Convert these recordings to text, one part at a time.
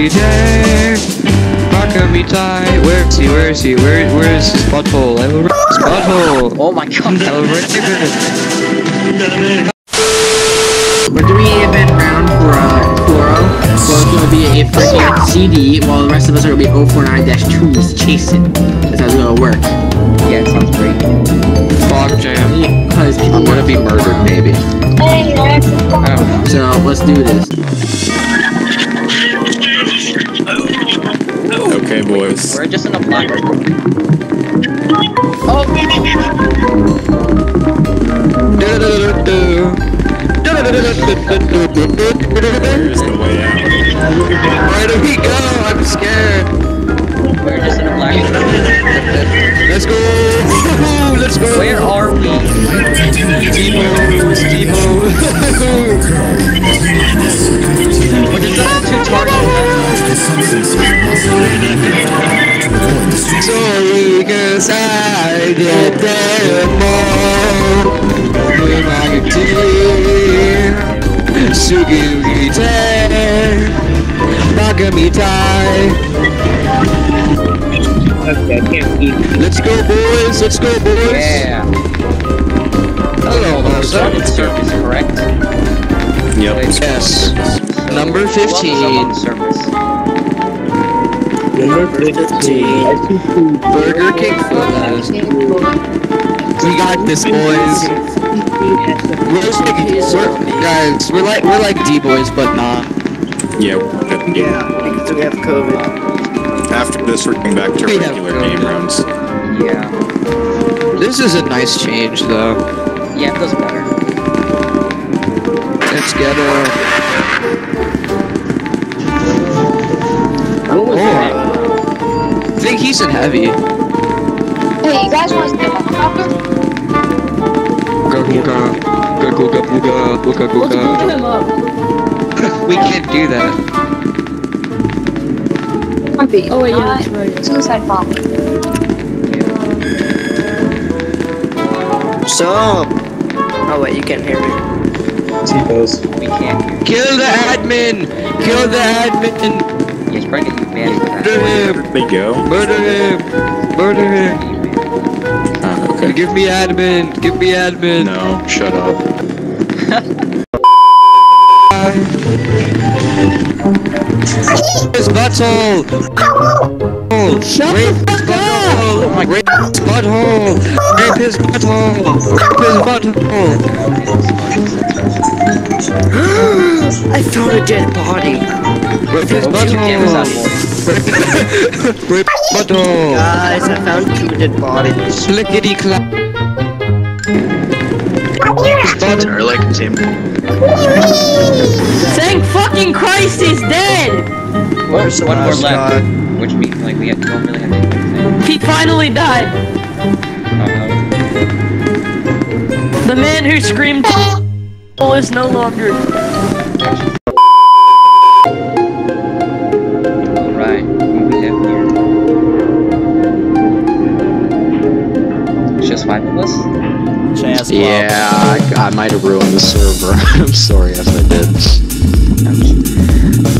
every day. Bakamitai, where is he? Where is he? Where where is his butthole? I will rip his butthole. Oh my god. I will rip it. We're doing event round for uh. So it's gonna be a freaking CD, while the rest of us are gonna be 049-2s chasing. That's how it's gonna work. Yeah, it sounds great. Fog jam. Because people I'm gonna be murdered, maybe. Oh. So let's do this. Okay, boys. We're just in a black Oh, Here's the way out. Where do we go? I'm scared. we're just in a black Let's go. Let's go. Where are we? Sugi te. Bakamitai. Let's go, boys. Let's go, boys. Yeah. Hello, Marcel. Started surface, correct? Yep. Yes. Number Welcome 15. surface. Burger King Fuzz. We got this, boys. We're, like- we're- guys, we're like we're like D boys, but not. Yeah. Yeah, because we have COVID. After this, we're going back to We regular game rounds. Yeah. This is a nice change, though. Yeah, it does better. Let's get a. What was that? Oh, I think he's in heavy. Hey, you guys want to do a helicopter? We can't do that. Grumpy. Oh, wait, yeah, uh, that's right. Suicide bomb. So. Oh wait, you can't hear me. We can't hear. Kill the admin! Kill the admin! Yes, probably get you banned for that. Murder him! Where'd they go? Murder him! Murder him! Okay. Give me admin! Give me admin! No, shut up. His butthole! Shut Rape his butthole! Oh my Rape his butthole! Rape his butthole! Rape his butthole! I found a dead body. Rape his butthole! Board. Rape! Guys, I found two dead bodies. Slickety clap! His butthole! I like him. Thank fucking Christ he's dead! Where's one more last left? Which means like we have, don't really have to do anything. He finally died! Uh-oh. The man who screamed is no longer. Just five of us? Yeah, I, I might have ruined the server. I'm sorry if I did.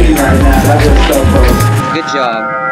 right now. So. Good job.